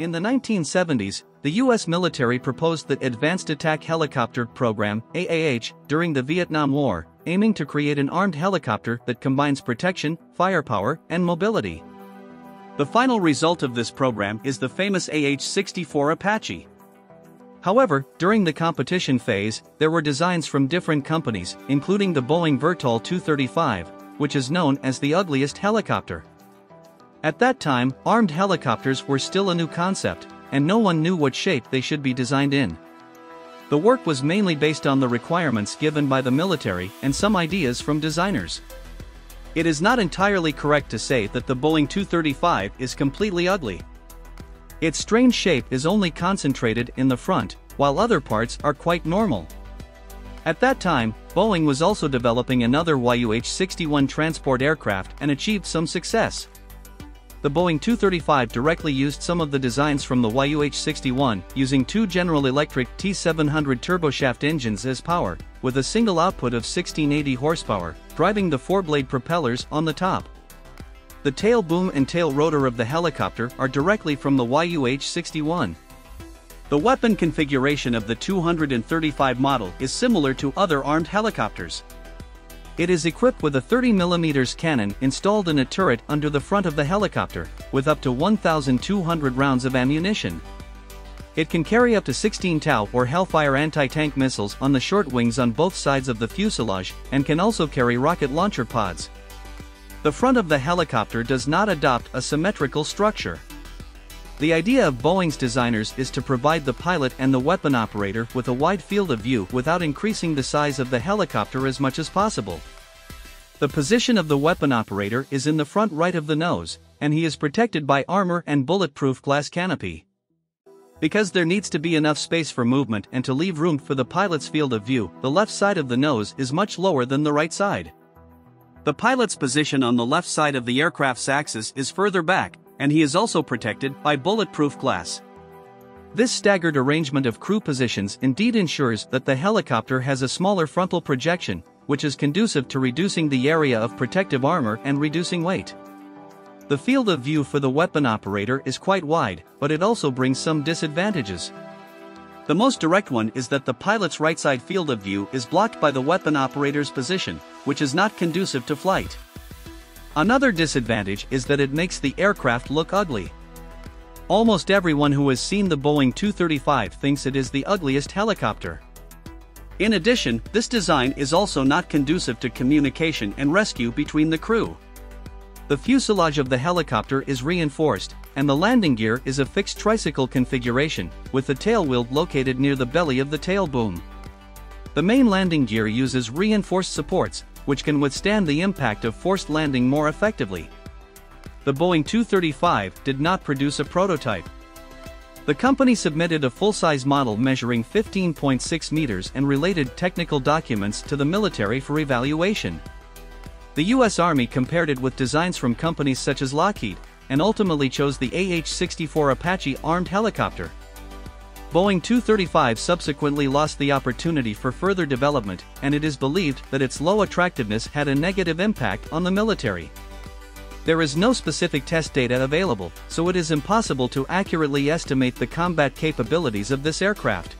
In the 1970s, the U.S. military proposed the Advanced Attack Helicopter Program, AAH, during the Vietnam War, aiming to create an armed helicopter that combines protection, firepower, and mobility. The final result of this program is the famous AH-64 Apache. However, during the competition phase, there were designs from different companies, including the Boeing Vertol 235, which is known as the ugliest helicopter. At that time, armed helicopters were still a new concept, and no one knew what shape they should be designed in. The work was mainly based on the requirements given by the military and some ideas from designers. It is not entirely correct to say that the Boeing 235 is completely ugly. Its strange shape is only concentrated in the front, while other parts are quite normal. At that time, Boeing was also developing another YUH-61 transport aircraft and achieved some success. The Boeing 235 directly used some of the designs from the YUH-61, using two General Electric T700 turboshaft engines as power, with a single output of 1680 horsepower, driving the four-blade propellers on the top. The tail boom and tail rotor of the helicopter are directly from the YUH-61. The weapon configuration of the 235 model is similar to other armed helicopters. It is equipped with a 30mm cannon installed in a turret under the front of the helicopter, with up to 1,200 rounds of ammunition. It can carry up to 16 TOW or Hellfire anti-tank missiles on the short wings on both sides of the fuselage and can also carry rocket launcher pods. The front of the helicopter does not adopt a symmetrical structure. The idea of Boeing's designers is to provide the pilot and the weapon operator with a wide field of view without increasing the size of the helicopter as much as possible. The position of the weapon operator is in the front right of the nose, and he is protected by armor and bulletproof glass canopy. Because there needs to be enough space for movement and to leave room for the pilot's field of view, the left side of the nose is much lower than the right side. The pilot's position on the left side of the aircraft's axis is further back, and he is also protected by bulletproof glass. This staggered arrangement of crew positions indeed ensures that the helicopter has a smaller frontal projection, which is conducive to reducing the area of protective armor and reducing weight. The field of view for the weapon operator is quite wide, but it also brings some disadvantages. The most direct one is that the pilot's right side field of view is blocked by the weapon operator's position, which is not conducive to flight. Another disadvantage is that it makes the aircraft look ugly. Almost everyone who has seen the Boeing 235 thinks it is the ugliest helicopter. In addition, this design is also not conducive to communication and rescue between the crew. The fuselage of the helicopter is reinforced, and the landing gear is a fixed tricycle configuration, with the tail wheel located near the belly of the tail boom. The main landing gear uses reinforced supports, which can withstand the impact of forced landing more effectively. The Boeing 235 did not produce a prototype. The company submitted a full-size model measuring 15.6 meters and related technical documents to the military for evaluation. The U.S. Army compared it with designs from companies such as Lockheed, and ultimately chose the AH-64 Apache armed helicopter. Boeing 235 subsequently lost the opportunity for further development, and it is believed that its low attractiveness had a negative impact on the military. There is no specific test data available, so it is impossible to accurately estimate the combat capabilities of this aircraft.